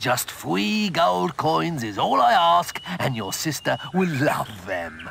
Just three gold coins is all I ask, and your sister will love them.